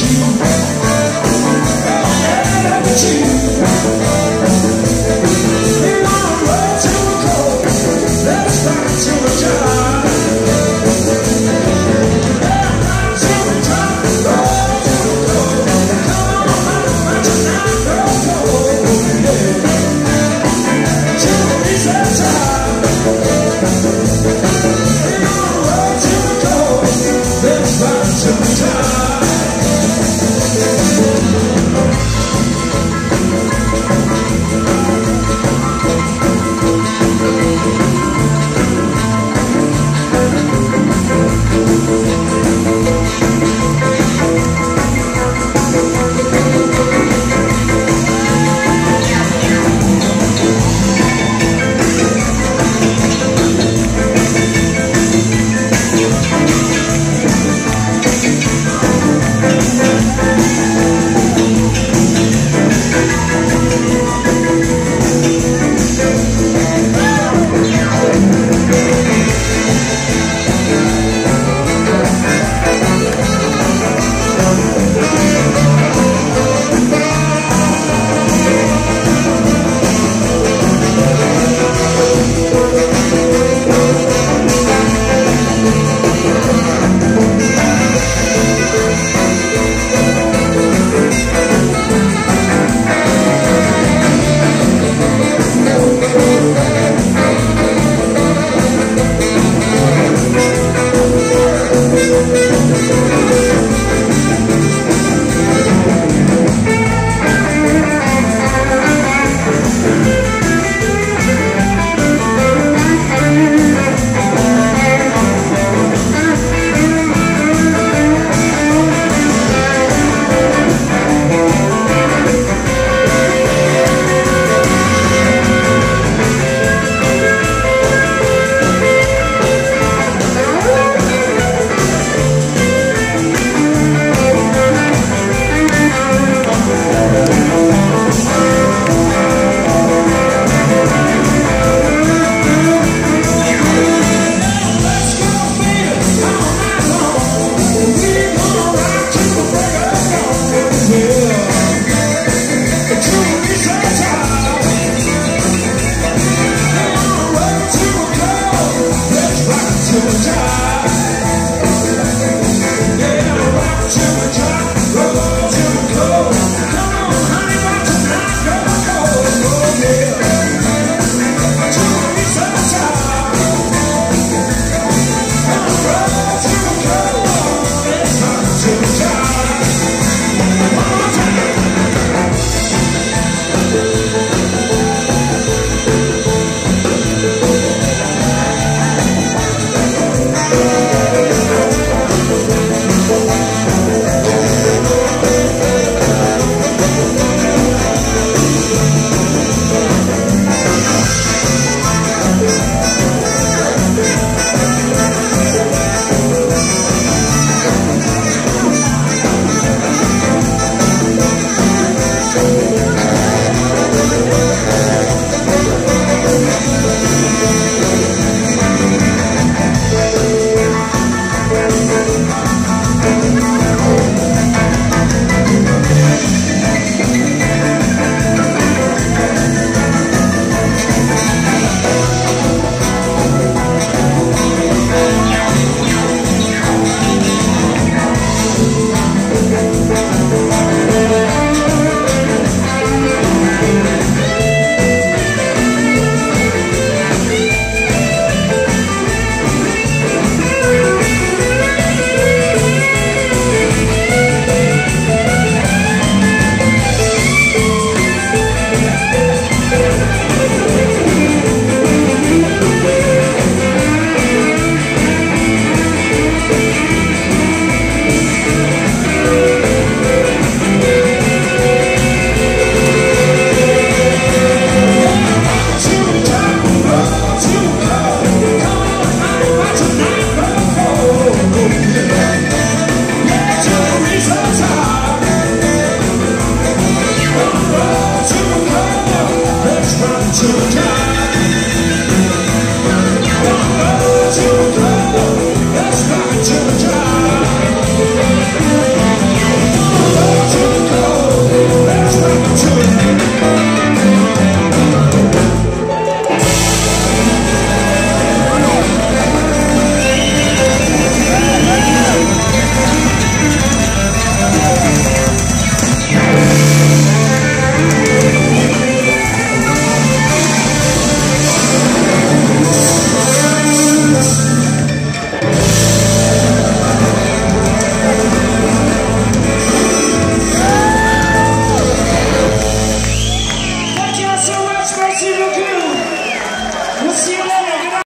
you